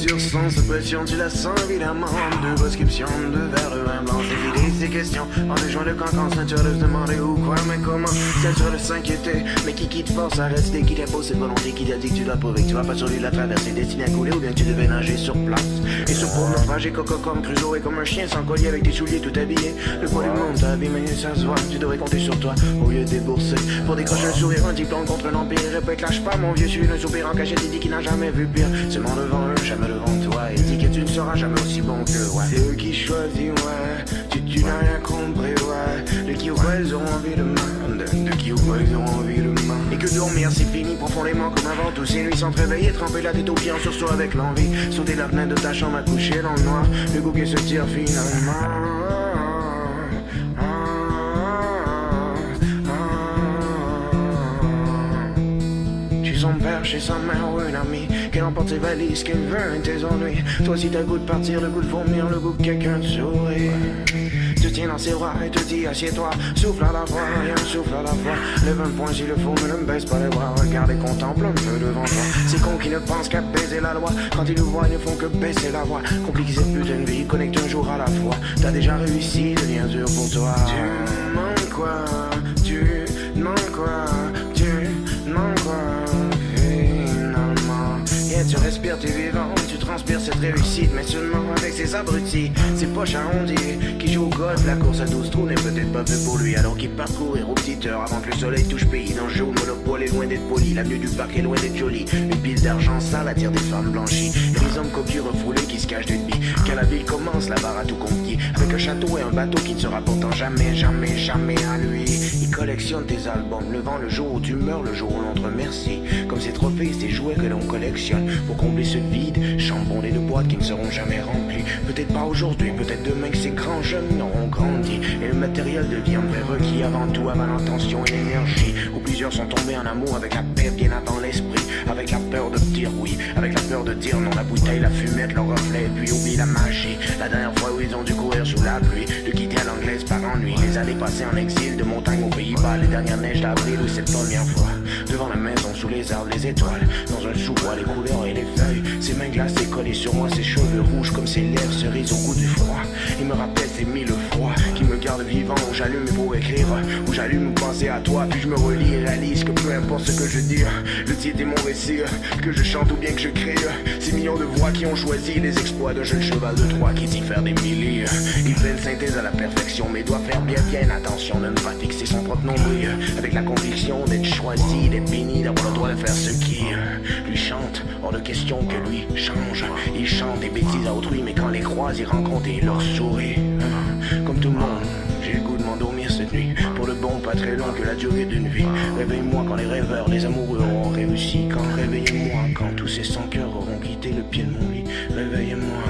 Voiture sans pression, tu la sens évidemment. Deux prescriptions, deux verres vin blanc. C'est vidé ces questions. En besoin de cancan, ceinture de se demander où, quoi, mais comment. Ceinture de s'inquiéter. Mais qui qui te force à rester Qui t'impose cette volonté Qui t'a dit que tu dois prouver que tu vas pas survivre la traversée destinée à couler ou bien que tu devais nager sur place. Et ce pauvre naufragé coco comme Crusoe et comme un chien sans collier avec tes souliers tout habillés. Le poids du monde t'a abîmé, ça se voit. Tu devrais compter sur toi au lieu de débourser. Pour décrocher un sourire, un diplôme contre un empire. Répète, lâche pas mon vieux, suis un soupir en cachette. Il dit qu'il n'a jamais vu pire. Seulement devant eux, jamais devant toi. Il dit que tu ne seras jamais aussi bon que ouais. C'est eux qui choisissent, ouais. Tu, tu n'as rien compris, ouais. De qui ou quoi ils auront envie de main. De, de qui ou quoi ils auront envie de main. Et que dormir c'est fini profondément comme avant. Tous ces nuits sans te réveiller, tremper la tête au pied en sursaut avec l'envie. Sauter la fenêtre de ta chambre à coucher dans le noir. Le goût qui se tire finalement. Son père, chez sa mère ou une amie Qu'elle emporte ses valises, qu'elle veut un tes ennuis. Toi aussi t'as goût de partir, le goût de vomir, le goût que quelqu'un te sourit. Te tient dans ses bras et te dit assieds-toi. Souffle à la fois, rien souffle à la fois Lève un point s'il le faut, mais ne me baisse pas les bras. Regarde et contemple un peu devant toi. C'est con qui ne pense qu'à baiser la loi. Quand ils nous voient, ils ne font que baisser la voix. Compliquer cette putain de vie, connecte un jour à la fois. T'as déjà réussi, devient dur pour toi. Tu demandes quoi? Cette réussite Mais seulement avec ces abrutis, ces poches arrondies Qui jouent au golf, la course à 12 trous n'est peut-être pas fait pour lui Alors qu'il parcourir aux petites heures avant que le soleil touche pays Dans le jeu, le monopole est loin d'être poli L'avenue du parc est loin d'être jolie. Une pile d'argent sale attire des femmes blanchies. Et des hommes copieux refoulés qui se cachent d'ennemis Quand la ville commence, la barre à tout conquis. Avec un château et un bateau qui ne sera pourtant jamais, jamais, jamais à lui. Il collectionne tes albums, le vent le jour où tu meurs, le jour où l'on te remercie. Comme ces trophées, ces jouets que l'on collectionne. Pour combler ce vide, chambonné de boîtes qui ne seront jamais remplies. Peut-être pas aujourd'hui, peut-être demain que ces grands jeunes auront grandi. Et le matériel devient requis avant tout avant l'intention et l'énergie. Où plusieurs sont tombés en amour avec la paix bien avant l'esprit. Avec la peur de dire oui, avec la peur de dire non. La bouteille, la fumette, le reflet, puis oublie la magie. La dernière fois où ils ont dû courir sous la pluie Les années passées en exil, de montagne aux Pays-Bas Les dernières neiges d'avril ou cette première fois Devant la maison, sous les arbres, les étoiles Dans un sous-bois, les couleurs et les feuilles. Ses mains glacées collées sur moi, ses cheveux rouges Comme ses lèvres cerises au goût du froid. Il me rappelle ces mille froids Vivant, où j'allume pour écrire Où j'allume penser à toi, puis je me relis et réalise Que peu importe ce que je dis Le titre est mon récit Que je chante ou bien que je crie. Ces millions de voix qui ont choisi Les exploits d'un jeune cheval de Troie Qui dit faire des milliers. Il fait une synthèse à la perfection Mais doit faire bien bien attention. De ne pas fixer son propre nombril. Avec la conviction d'être choisi D'être béni, d'avoir le droit de faire ce qui lui chante. Hors de question que lui change. Il chante des bêtises à autrui Mais quand les croise il rencontre et leur sourit. Comme tout le monde j'ai le goût de m'endormir cette nuit. Pour le bon pas très long que la durée d'une vie. Réveille-moi quand les rêveurs, les amoureux auront réussi. Quand réveillez-moi quand tous ces sans cœurs auront quitté le pied de mon lit. Réveillez-moi